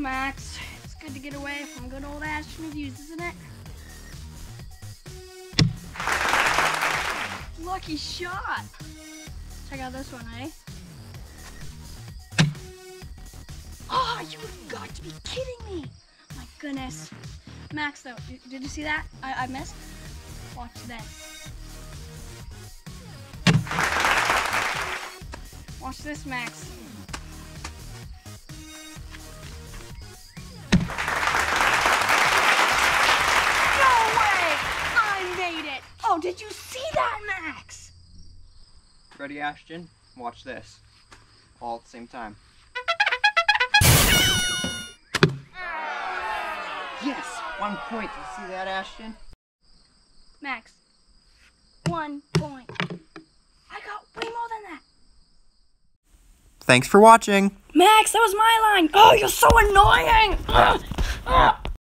Max. It's good to get away from good old Ashton reviews, isn't it? Lucky shot. Check out this one, eh? Oh, you've got to be kidding me. My goodness. Max, though, did you see that? I, I missed. Watch this. Watch this, Max. Did you see that, Max? Ready, Ashton? Watch this. All at the same time. Yes! One point. You see that, Ashton? Max, one point. I got way more than that. Thanks for watching. Max, that was my line. Oh, you're so annoying. Ugh. Ugh.